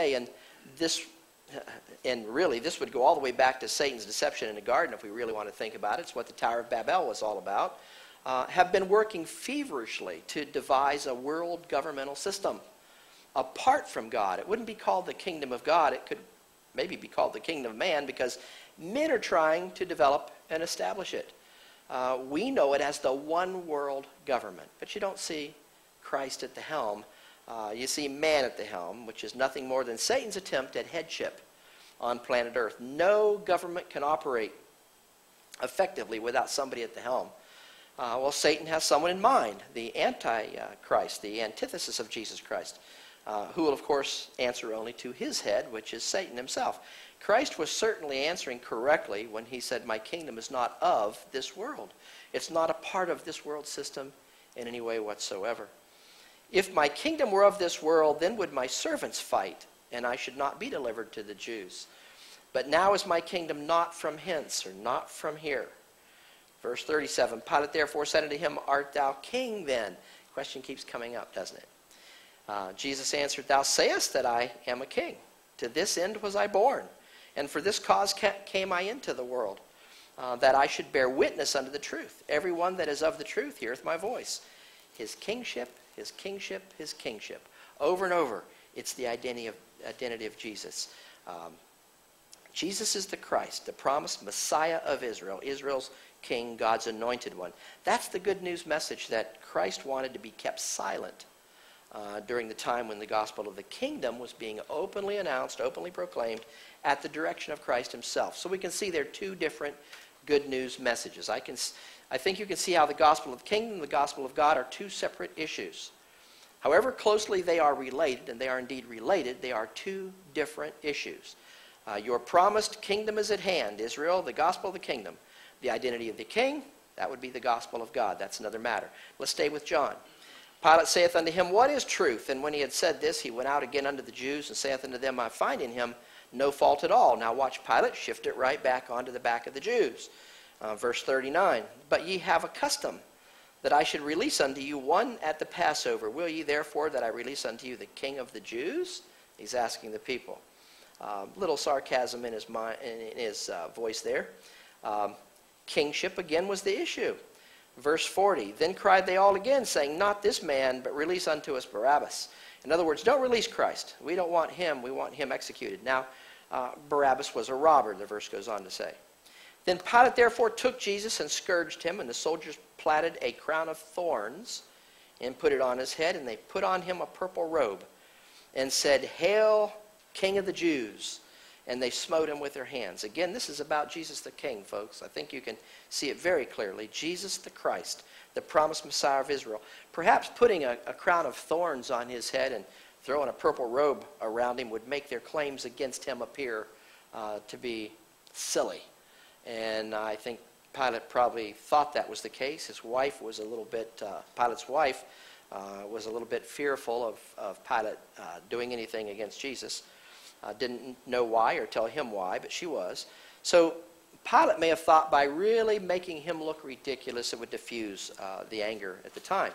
and this, and really, this would go all the way back to Satan's deception in the garden if we really want to think about it. It's what the Tower of Babel was all about. Uh, have been working feverishly to devise a world governmental system apart from God. It wouldn't be called the kingdom of God. It could maybe be called the kingdom of man because men are trying to develop and establish it. Uh, we know it as the one world government, but you don't see Christ at the helm. Uh, you see man at the helm, which is nothing more than Satan's attempt at headship on planet Earth. No government can operate effectively without somebody at the helm. Uh, well, Satan has someone in mind, the Antichrist, the antithesis of Jesus Christ, uh, who will, of course, answer only to his head, which is Satan himself. Christ was certainly answering correctly when he said, My kingdom is not of this world. It's not a part of this world system in any way whatsoever. If my kingdom were of this world, then would my servants fight, and I should not be delivered to the Jews. But now is my kingdom not from hence, or not from here. Verse 37 Pilate therefore said unto him, Art thou king then? Question keeps coming up, doesn't it? Uh, Jesus answered, Thou sayest that I am a king. To this end was I born, and for this cause came I into the world, uh, that I should bear witness unto the truth. Every one that is of the truth heareth my voice. His kingship, his kingship, his kingship. Over and over, it's the identity of, identity of Jesus. Um, Jesus is the Christ, the promised Messiah of Israel, Israel's king, God's anointed one. That's the good news message that Christ wanted to be kept silent uh, during the time when the gospel of the kingdom was being openly announced, openly proclaimed at the direction of Christ himself. So we can see there are two different good news messages. I, can, I think you can see how the gospel of the kingdom and the gospel of God are two separate issues. However closely they are related, and they are indeed related, they are two different issues. Uh, your promised kingdom is at hand, Israel, the gospel of the kingdom. The identity of the king, that would be the gospel of God. That's another matter. Let's stay with John. Pilate saith unto him, What is truth? And when he had said this, he went out again unto the Jews and saith unto them, I find in him no fault at all. Now watch Pilate shift it right back onto the back of the Jews. Uh, verse 39 But ye have a custom that I should release unto you one at the Passover. Will ye therefore that I release unto you the king of the Jews? He's asking the people. Um, little sarcasm in his, mind, in his uh, voice there. Um, kingship again was the issue. Verse 40 Then cried they all again, saying, Not this man, but release unto us Barabbas. In other words, don't release Christ. We don't want him, we want him executed. Now, uh, Barabbas was a robber, the verse goes on to say. Then Pilate therefore took Jesus and scourged him, and the soldiers platted a crown of thorns and put it on his head, and they put on him a purple robe and said, Hail, King of the Jews! And they smote him with their hands. Again, this is about Jesus the King, folks. I think you can see it very clearly. Jesus the Christ, the promised Messiah of Israel. Perhaps putting a, a crown of thorns on his head and throwing a purple robe around him would make their claims against him appear uh, to be silly. And I think Pilate probably thought that was the case. His wife was a little bit, uh, Pilate's wife uh, was a little bit fearful of, of Pilate uh, doing anything against Jesus. Didn't know why or tell him why, but she was. So Pilate may have thought by really making him look ridiculous, it would diffuse uh, the anger at the time.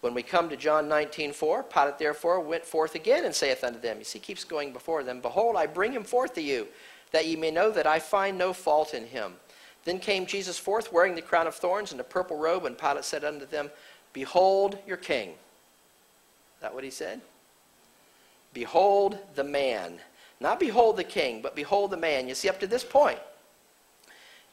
When we come to John 19:4, Pilate therefore went forth again and saith unto them, you see, he keeps going before them, Behold, I bring him forth to you, that ye may know that I find no fault in him. Then came Jesus forth, wearing the crown of thorns and a purple robe, and Pilate said unto them, Behold your king. Is that what he said? Behold the man. Not behold the king, but behold the man. You see, up to this point,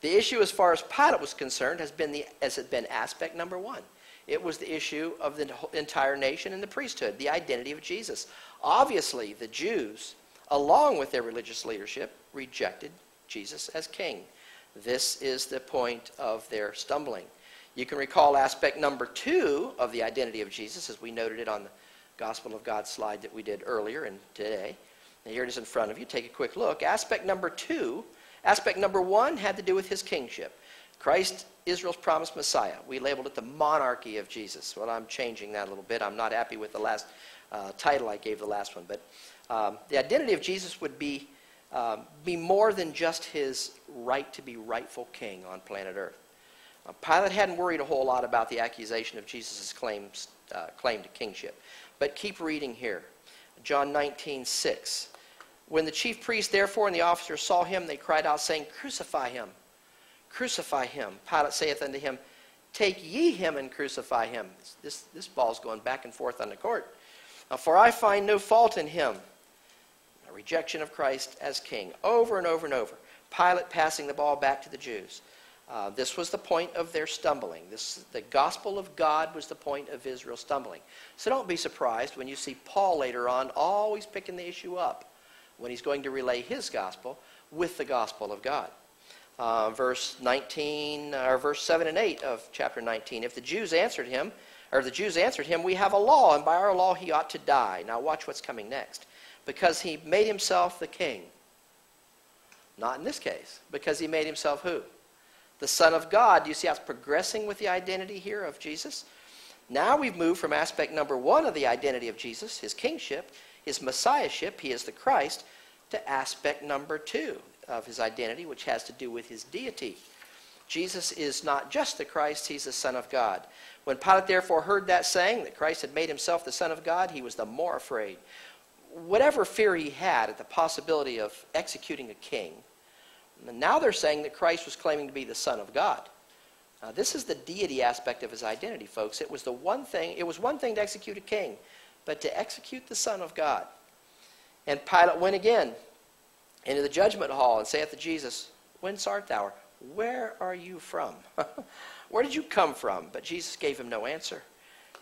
the issue as far as Pilate was concerned has been, the, has been aspect number one. It was the issue of the entire nation and the priesthood, the identity of Jesus. Obviously, the Jews, along with their religious leadership, rejected Jesus as king. This is the point of their stumbling. You can recall aspect number two of the identity of Jesus, as we noted it on the Gospel of God slide that we did earlier and today. And here it is in front of you. Take a quick look. Aspect number two, aspect number one had to do with his kingship. Christ, Israel's promised Messiah. We labeled it the monarchy of Jesus. Well, I'm changing that a little bit. I'm not happy with the last uh, title I gave the last one. But um, the identity of Jesus would be, um, be more than just his right to be rightful king on planet Earth. Uh, Pilate hadn't worried a whole lot about the accusation of Jesus' claims, uh, claim to kingship. But keep reading here. John 19, 6. When the chief priests, therefore, and the officers saw him, they cried out, saying, Crucify him! Crucify him! Pilate saith unto him, Take ye him and crucify him. This, this ball's going back and forth on the court. For I find no fault in him. Rejection of Christ as king, over and over and over. Pilate passing the ball back to the Jews. Uh, this was the point of their stumbling. This, the gospel of God was the point of Israel stumbling. So don't be surprised when you see Paul later on always picking the issue up when he's going to relay his gospel with the gospel of God. Uh, verse 19, or verse 7 and 8 of chapter 19. If the Jews answered him, or the Jews answered him, We have a law, and by our law he ought to die. Now watch what's coming next. Because he made himself the king. Not in this case, because he made himself who? the Son of God. Do you see how it's progressing with the identity here of Jesus? Now we've moved from aspect number one of the identity of Jesus, his kingship, his messiahship, he is the Christ, to aspect number two of his identity, which has to do with his deity. Jesus is not just the Christ, he's the Son of God. When Pilate therefore heard that saying, that Christ had made himself the Son of God, he was the more afraid. Whatever fear he had at the possibility of executing a king, now they're saying that Christ was claiming to be the Son of God. This is the deity aspect of his identity, folks. It was the one thing, it was one thing to execute a king, but to execute the Son of God. And Pilate went again into the judgment hall and saith to Jesus, Whence art thou? Where are you from? Where did you come from? But Jesus gave him no answer.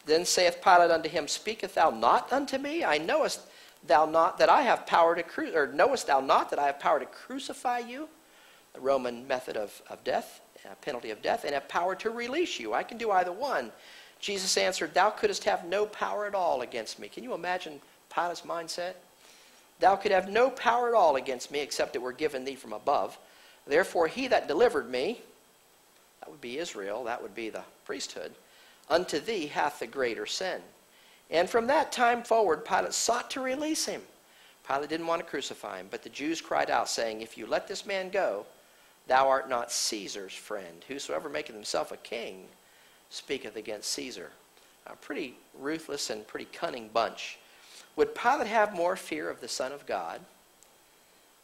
Then saith Pilate unto him, Speakest thou not unto me? I knowest thou not that I have power to cru- or knowest thou not that I have power to crucify you? the Roman method of, of death, uh, penalty of death, and have power to release you. I can do either one. Jesus answered, Thou couldst have no power at all against me. Can you imagine Pilate's mindset? Thou could have no power at all against me except it were given thee from above. Therefore, he that delivered me, that would be Israel, that would be the priesthood, unto thee hath the greater sin. And from that time forward, Pilate sought to release him. Pilate didn't want to crucify him, but the Jews cried out, saying, If you let this man go, Thou art not Caesar's friend. Whosoever maketh himself a king speaketh against Caesar. A pretty ruthless and pretty cunning bunch. Would Pilate have more fear of the Son of God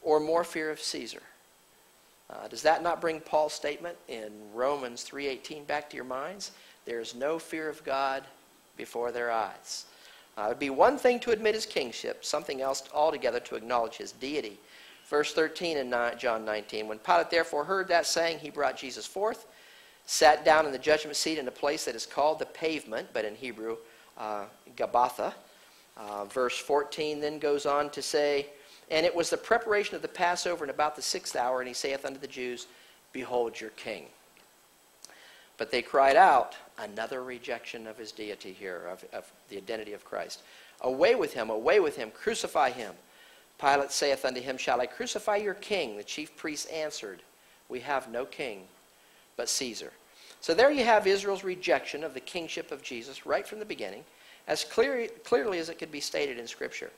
or more fear of Caesar? Uh, does that not bring Paul's statement in Romans 3.18 back to your minds? There is no fear of God before their eyes. Uh, it would be one thing to admit his kingship, something else altogether to acknowledge his deity. Verse 13 in John 19. When Pilate therefore heard that saying, he brought Jesus forth, sat down in the judgment seat in a place that is called the pavement, but in Hebrew, uh, Gabbatha. Uh, verse 14 then goes on to say, And it was the preparation of the Passover in about the sixth hour, and he saith unto the Jews, Behold your king. But they cried out, another rejection of his deity here, of, of the identity of Christ. Away with him, away with him, crucify him. Pilate saith unto him, Shall I crucify your king? The chief priests answered, We have no king but Caesar. So there you have Israel's rejection of the kingship of Jesus right from the beginning, as clear, clearly as it could be stated in Scripture.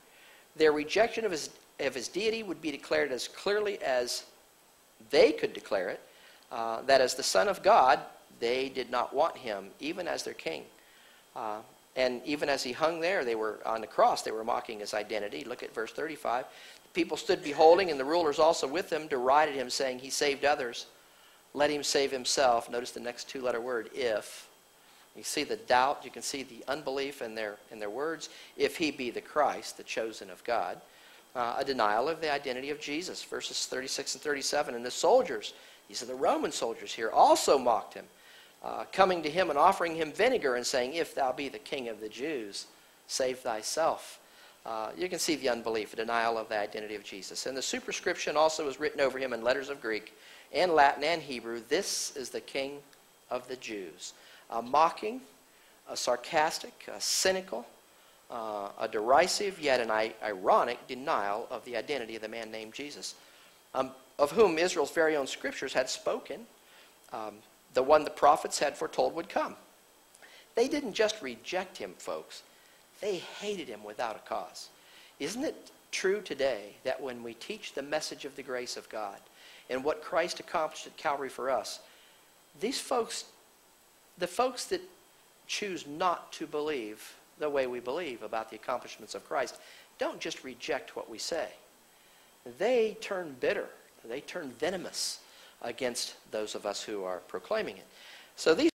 Their rejection of his, of his deity would be declared as clearly as they could declare it, uh, that as the Son of God, they did not want him, even as their king. Uh, and even as he hung there, they were on the cross, they were mocking his identity. Look at verse 35. The people stood beholding, and the rulers also with them derided him, saying, He saved others. Let him save himself. Notice the next two letter word, if. You see the doubt, you can see the unbelief in their, in their words. If he be the Christ, the chosen of God. Uh, a denial of the identity of Jesus. Verses 36 and 37. And the soldiers, these are the Roman soldiers here, also mocked him uh, coming to him and offering him vinegar and saying, If thou be the king of the Jews, save thyself. Uh, you can see the unbelief, the denial of the identity of Jesus. And the superscription also is written over him in letters of Greek and Latin and Hebrew This is the king of the Jews. A mocking, a sarcastic, a cynical, uh, a derisive, yet an ironic denial of the identity of the man named Jesus, um, of whom Israel's very own scriptures had spoken. Um, the one the prophets had foretold would come. They didn't just reject him, folks, they hated him without a cause. Isn't it true today that when we teach the message of the grace of God and what Christ accomplished at Calvary for us, these folks, the folks that choose not to believe the way we believe about the accomplishments of Christ, don't just reject what we say. They turn bitter. They turn venomous against those of us who are proclaiming it. So these